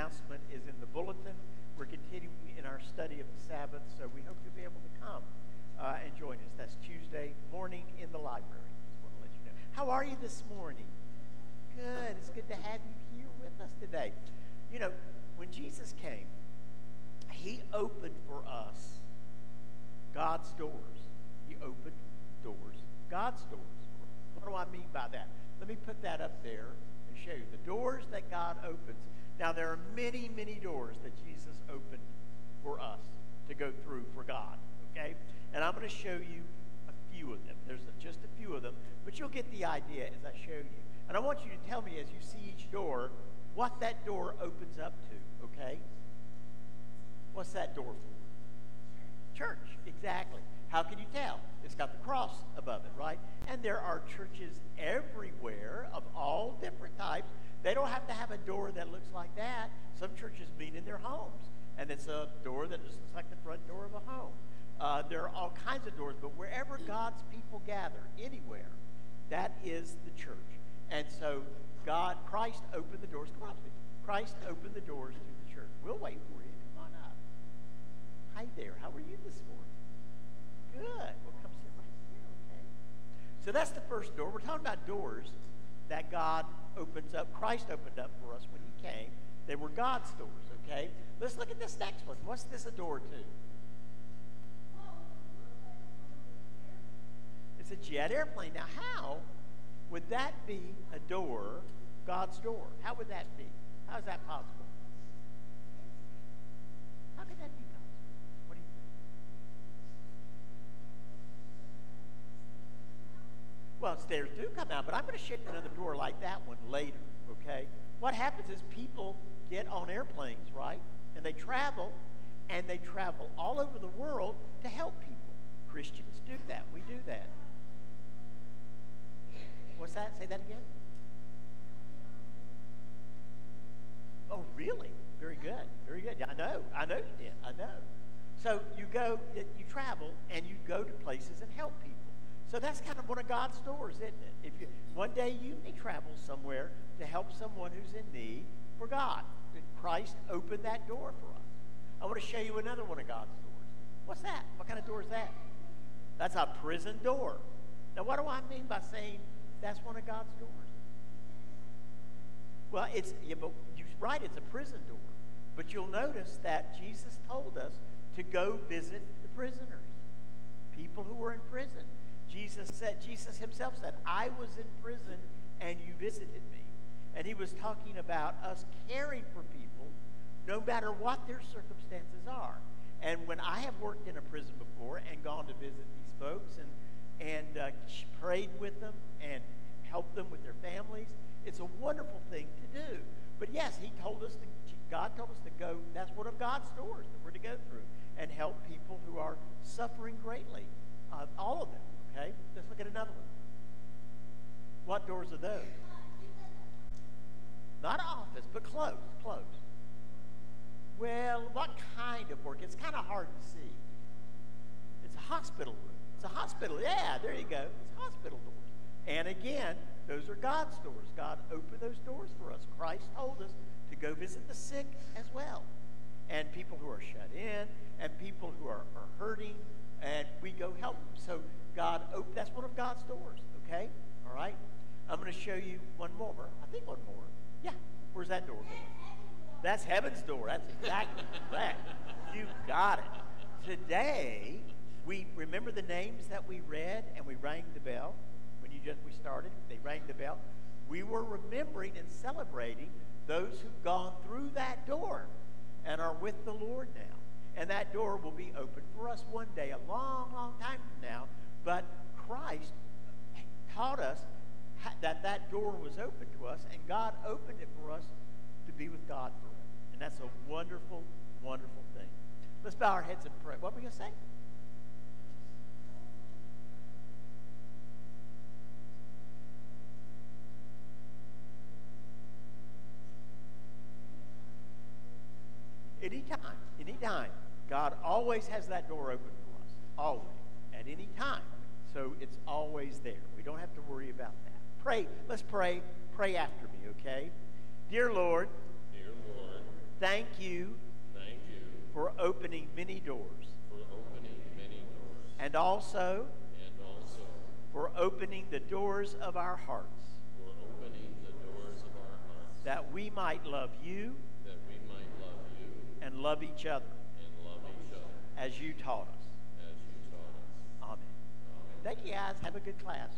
announcement is in the bulletin. We're continuing in our study of the Sabbath, so we hope you'll be able to come uh, and join us. That's Tuesday morning in the library. Just want to let you know. How are you this morning? Good. It's good to have you here with us today. You know, when Jesus came, he opened for us God's doors. He opened doors, God's doors. What do I mean by that? Let me put that up there and show you. The doors that God opens. Now, there are many, many doors that Jesus opened for us to go through for God, okay? And I'm going to show you a few of them. There's just a few of them, but you'll get the idea as I show you. And I want you to tell me as you see each door what that door opens up to, okay? What's that door for? Church, exactly. How can you tell? It's got the cross above it, right? And there are churches everywhere of all different types. They don't have to have a door that looks like that. Some churches meet in their homes, and it's a door that just looks like the front door of a home. Uh, there are all kinds of doors, but wherever God's people gather, anywhere, that is the church. And so God, Christ opened the doors. Come on. Christ opened the doors to the church. We'll wait for you. Come on up. Hi there. How are you this morning? Good. Well, come sit right here, okay? So that's the first door. We're talking about doors that God opens up. Christ opened up for us when he came. They were God's doors, okay? Let's look at this next one. What's this a door to? It's a jet airplane. Now, how would that be a door, God's door? How would that be? How is that possible? How could that be God's door? What do you think? Well, stairs do come out, but I'm going to you another door like that one later, okay? What happens is people get on airplanes, right? And they travel, and they travel all over the world to help people. Christians do that. We do that. What's that? Say that again. Oh, really? Very good. Very good. Yeah, I know. I know you did. I know. So you go, you travel, and you go to places and help people. So that's kind of one of God's doors, isn't it? If you one day you may travel somewhere to help someone who's in need for God. Christ opened that door for us. I want to show you another one of God's doors. What's that? What kind of door is that? That's a prison door. Now, what do I mean by saying that's one of God's doors. Well, it's yeah, but you're right. It's a prison door. But you'll notice that Jesus told us to go visit the prisoners, people who were in prison. Jesus said, Jesus himself said, "I was in prison and you visited me," and he was talking about us caring for people, no matter what their circumstances are. And when I have worked in a prison before and gone to visit these folks and and uh, prayed with them and helped them with their families. It's a wonderful thing to do. But yes, he told us, to, God told us to go, that's one of God's doors that we're to go through and help people who are suffering greatly. Uh, all of them, okay? Let's look at another one. What doors are those? Not office, but close, close. Well, what kind of work? It's kind of hard to see. It's a hospital room. It's a hospital. Yeah, there you go. It's hospital doors. And again, those are God's doors. God opened those doors for us. Christ told us to go visit the sick as well. And people who are shut in, and people who are, are hurting, and we go help them. So God opened, that's one of God's doors, okay? All right? I'm going to show you one more. I think one more. Yeah. Where's that door going? That's heaven's door. That's exactly correct. You got it. Today, we remember the names that we read and we rang the bell when you just we started. They rang the bell. We were remembering and celebrating those who've gone through that door and are with the Lord now. And that door will be open for us one day, a long, long time from now. But Christ taught us that that door was open to us, and God opened it for us to be with God forever. And that's a wonderful, wonderful thing. Let's bow our heads and pray. What were you going to say? Anytime, anytime. God always has that door open for us. Always. At any time. So it's always there. We don't have to worry about that. Pray. Let's pray. Pray after me, okay? Dear Lord. Dear Lord. Thank you Thank you for opening many doors for opening many doors and also and also for opening the doors of our hearts for opening the doors of our hearts that we might love you that we might love you and love each other and love each other as you taught us. as you taught us. Amen. Thank you guys. Have a good class.